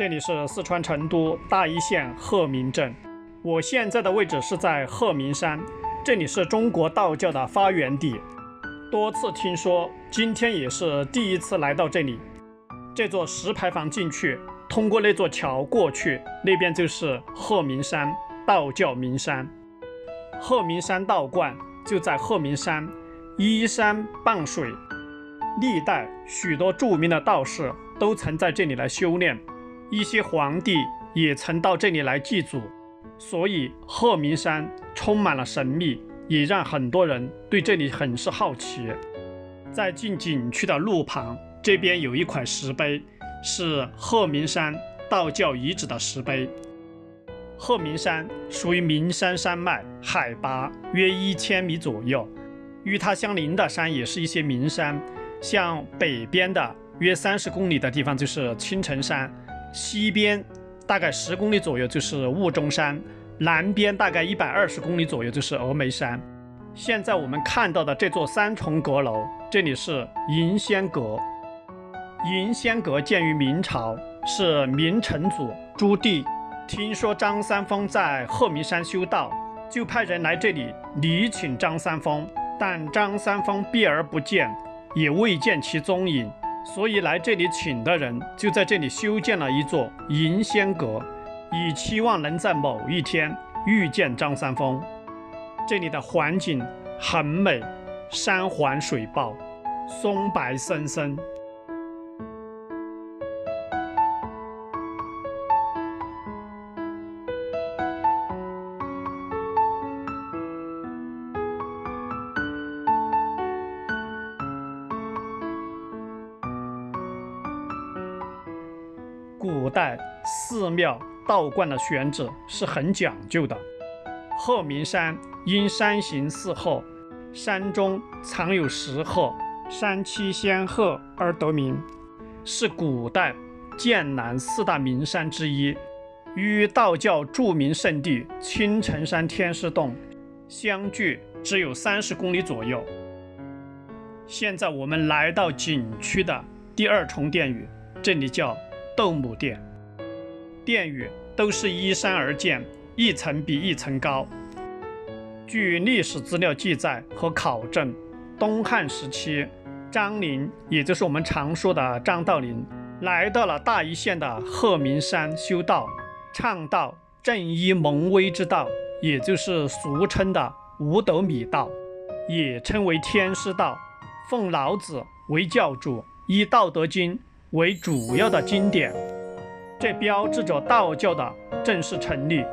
这里是四川成都大邑县鹤鸣镇，我现在的位置是在鹤鸣山，这里是中国道教的发源地。多次听说，今天也是第一次来到这里。这座石牌坊进去，通过那座桥过去，那边就是鹤鸣山道教名山。鹤鸣山道观就在鹤鸣山，依山傍水，历代许多著名的道士都曾在这里来修炼。一些皇帝也曾到这里来祭祖，所以鹤鸣山充满了神秘，也让很多人对这里很是好奇。在进景区的路旁，这边有一块石碑，是鹤鸣山道教遗址的石碑。鹤鸣山属于鸣山山脉，海拔约一千米左右，与它相邻的山也是一些名山，像北边的约三十公里的地方就是青城山。西边大概十公里左右就是雾中山，南边大概一百二十公里左右就是峨眉山。现在我们看到的这座三重阁楼，这里是银仙阁。银仙阁建于明朝，是明成祖朱棣。听说张三丰在鹤鸣山修道，就派人来这里礼请张三丰，但张三丰避而不见，也未见其踪影。所以来这里请的人就在这里修建了一座银仙阁，以期望能在某一天遇见张三丰。这里的环境很美，山环水抱，松柏森森。古代寺庙道观的选址是很讲究的。鹤鸣山因山形似鹤，山中藏有石鹤，山栖仙鹤而得名，是古代剑南四大名山之一，与道教著名圣地青城山天师洞相距只有三十公里左右。现在我们来到景区的第二重殿宇，这里叫。斗母殿，殿宇都是依山而建，一层比一层高。据历史资料记载和考证，东汉时期，张陵，也就是我们常说的张道陵，来到了大邑县的鹤鸣山修道，倡导正一蒙微之道，也就是俗称的五斗米道，也称为天师道，奉老子为教主，以《道德经》。为主要的经典，这标志着道教的正式成立。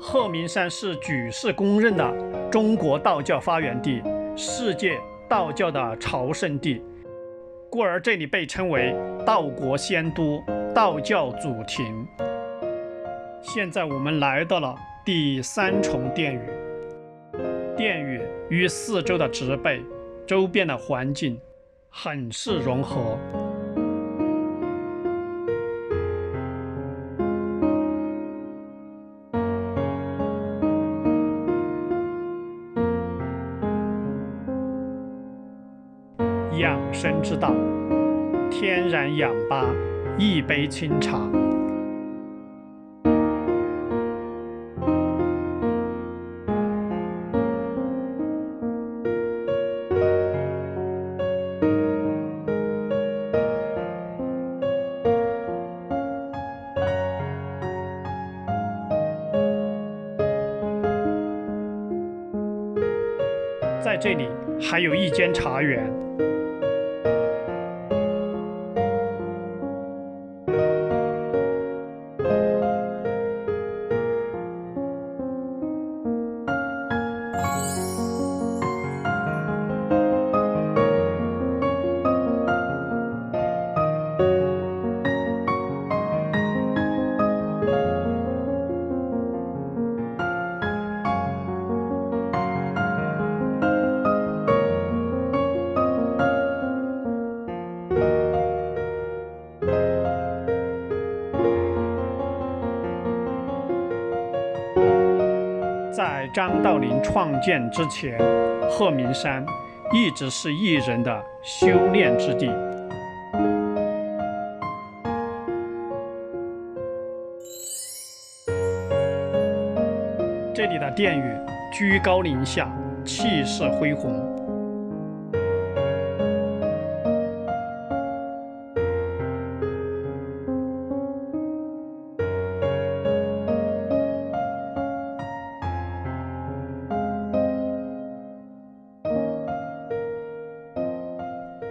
鹤鸣山是举世公认的中国道教发源地，世界道教的朝圣地，故而这里被称为道国仙都、道教祖庭。现在我们来到了第三重殿宇，殿宇与四周的植被、周边的环境很是融合。道，天然氧吧，一杯清茶。在这里还有一间茶园。张道陵创建之前鹤鸣山一直是艺人的修炼之地。这里的殿宇居高临下气势恢宏。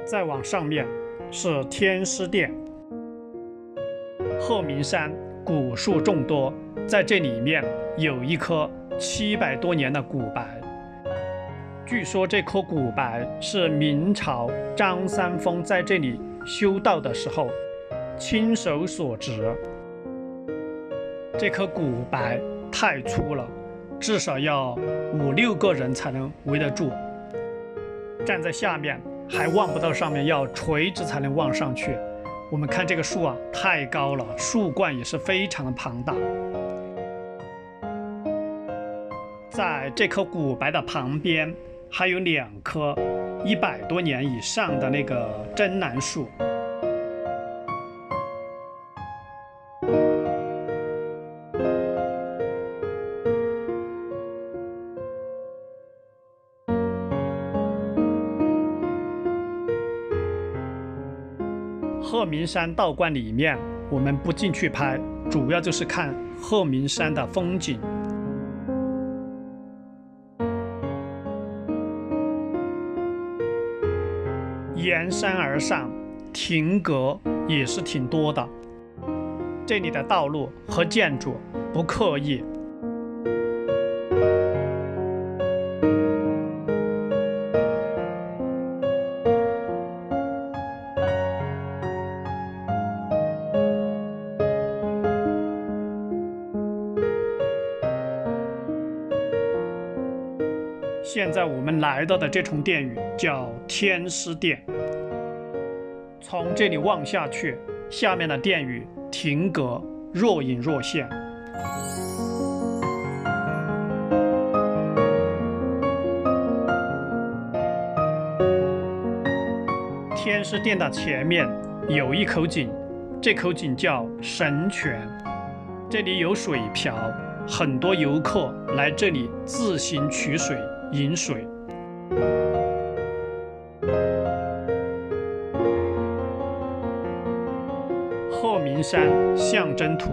再往上面是天师殿。鹤鸣山古树众多，在这里面有一棵七百多年的古柏。据说这棵古柏是明朝张三丰在这里修道的时候亲手所植。这棵古柏太粗了，至少要五六个人才能围得住。站在下面。还望不到上面，要垂直才能望上去。我们看这个树啊，太高了，树冠也是非常的庞大。在这棵古柏的旁边，还有两棵一百多年以上的那个真楠树。鹤鸣山道观里面，我们不进去拍，主要就是看鹤鸣山的风景。沿山而上，亭阁也是挺多的。这里的道路和建筑不刻意。现在我们来到的这重殿宇叫天师殿。从这里望下去，下面的殿宇亭阁若隐若现。天师殿的前面有一口井，这口井叫神泉，这里有水瓢，很多游客来这里自行取水。饮水。鹤鸣山象征图。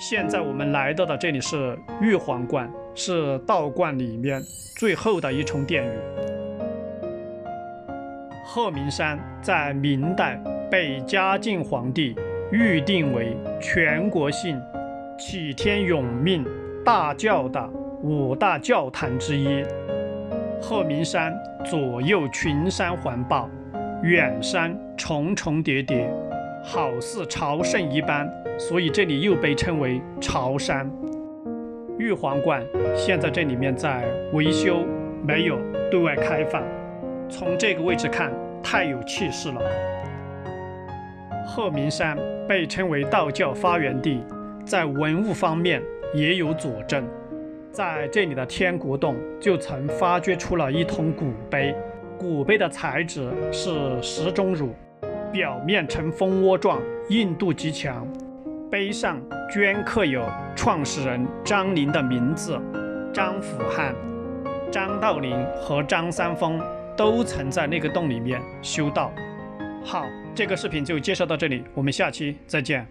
现在我们来到的这里是玉皇观，是道观里面最后的一重殿宇。鹤鸣山在明代被嘉靖皇帝。预定为全国性启天永命大教的五大教坛之一。鹤鸣山左右群山环抱，远山重重叠叠，好似朝圣一般，所以这里又被称为朝山。玉皇观现在这里面在维修，没有对外开放。从这个位置看，太有气势了。鹤鸣山被称为道教发源地，在文物方面也有佐证。在这里的天国洞就曾发掘出了一通古碑，古碑的材质是石钟乳，表面呈蜂窝状，硬度极强。碑上镌刻有创始人张陵的名字，张辅汉、张道陵和张三丰都曾在那个洞里面修道。好。这个视频就介绍到这里，我们下期再见。